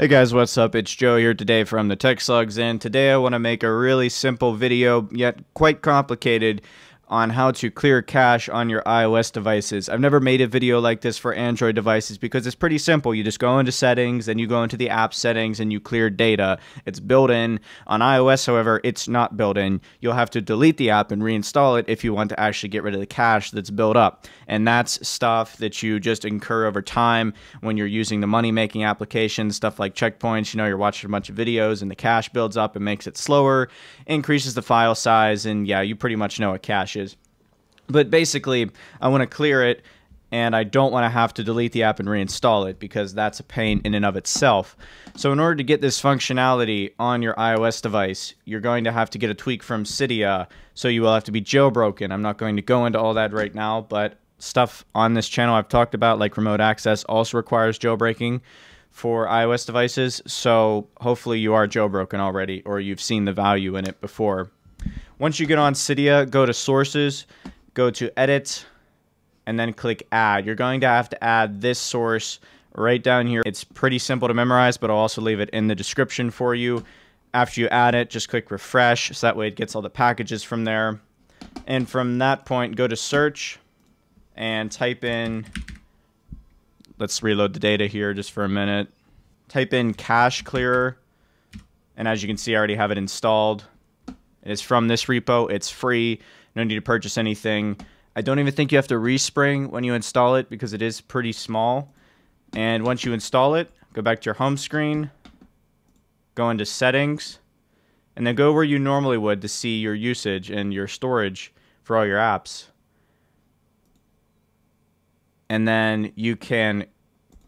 Hey guys, what's up? It's Joe here today from the Tech Slugs, and today I want to make a really simple video, yet quite complicated, on how to clear cache on your iOS devices. I've never made a video like this for Android devices because it's pretty simple. You just go into settings, and you go into the app settings, and you clear data. It's built in. On iOS, however, it's not built in. You'll have to delete the app and reinstall it if you want to actually get rid of the cache that's built up. And that's stuff that you just incur over time when you're using the money making applications, stuff like checkpoints. You know, you're watching a bunch of videos and the cache builds up and makes it slower, increases the file size, and yeah, you pretty much know what cache But basically, I want to clear it and I don't want to have to delete the app and reinstall it because that's a pain in and of itself. So in order to get this functionality on your iOS device, you're going to have to get a tweak from Cydia. So you will have to be jailbroken. I'm not going to go into all that right now, but stuff on this channel I've talked about, like remote access, also requires jailbreaking for iOS devices. So hopefully you are jailbroken already or you've seen the value in it before. Once you get on Cydia, go to Sources go to edit and then click add. You're going to have to add this source right down here. It's pretty simple to memorize, but I'll also leave it in the description for you. After you add it, just click refresh, so that way it gets all the packages from there. And from that point, go to search and type in, let's reload the data here just for a minute. Type in cache clearer, and as you can see, I already have it installed. It is from this repo, it's free. No need to purchase anything. I don't even think you have to respring when you install it because it is pretty small. And once you install it, go back to your home screen, go into settings, and then go where you normally would to see your usage and your storage for all your apps. And then you can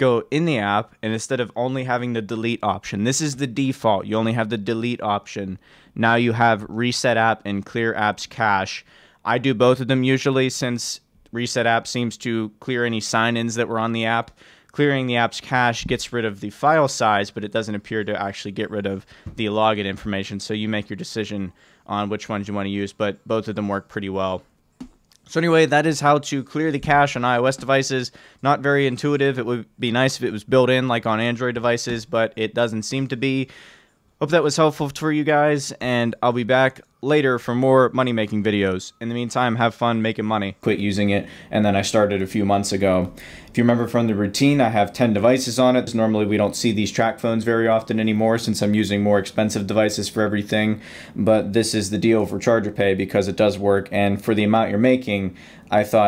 go in the app and instead of only having the delete option, this is the default. You only have the delete option. Now you have reset app and clear apps cache. I do both of them usually since Reset App seems to clear any sign ins that were on the app. Clearing the app's cache gets rid of the file size, but it doesn't appear to actually get rid of the login information. So you make your decision on which ones you want to use, but both of them work pretty well. So anyway, that is how to clear the cache on iOS devices. Not very intuitive. It would be nice if it was built in like on Android devices, but it doesn't seem to be. Hope that was helpful for you guys, and I'll be back later for more money making videos. In the meantime, have fun making money. Quit using it, and then I started a few months ago. If you remember from the routine, I have 10 devices on it. Normally, we don't see these TracFones very often anymore since I'm using more expensive devices for everything. But this is the deal for Charger Pay because it does work, and for the amount you're making, I thought